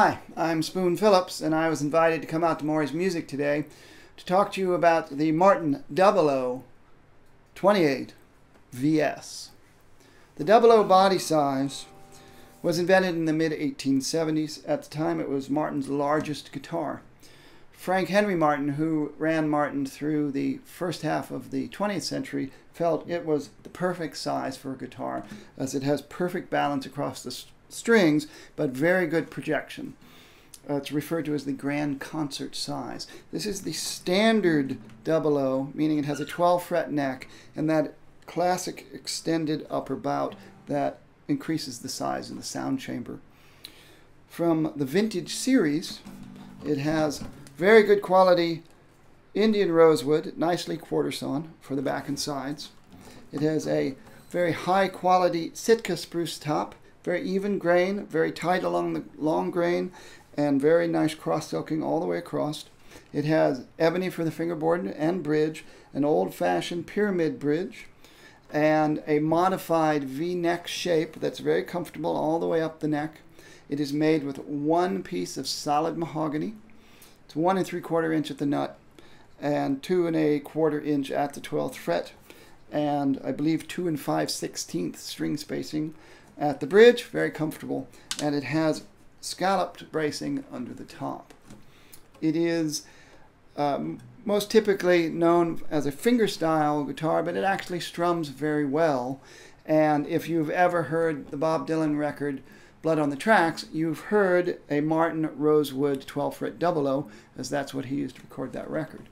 Hi, I'm Spoon Phillips, and I was invited to come out to Maury's Music today to talk to you about the Martin 0028 VS. The 00 body size was invented in the mid 1870s. At the time, it was Martin's largest guitar. Frank Henry Martin, who ran Martin through the first half of the 20th century, felt it was the perfect size for a guitar as it has perfect balance across the strings, but very good projection. Uh, it's referred to as the grand concert size. This is the standard double O, meaning it has a 12 fret neck and that classic extended upper bout that increases the size in the sound chamber. From the vintage series, it has very good quality Indian rosewood, nicely quarter sawn for the back and sides. It has a very high quality Sitka spruce top very even grain, very tight along the long grain, and very nice cross silking all the way across. It has ebony for the fingerboard and bridge, an old-fashioned pyramid bridge, and a modified V-neck shape that's very comfortable all the way up the neck. It is made with one piece of solid mahogany. It's one and three quarter inch at the nut and two and a quarter inch at the 12th fret and I believe two and five sixteenth string spacing at the bridge, very comfortable, and it has scalloped bracing under the top. It is um, most typically known as a fingerstyle guitar, but it actually strums very well. And if you've ever heard the Bob Dylan record, Blood on the Tracks, you've heard a Martin Rosewood 12 fret double O, as that's what he used to record that record.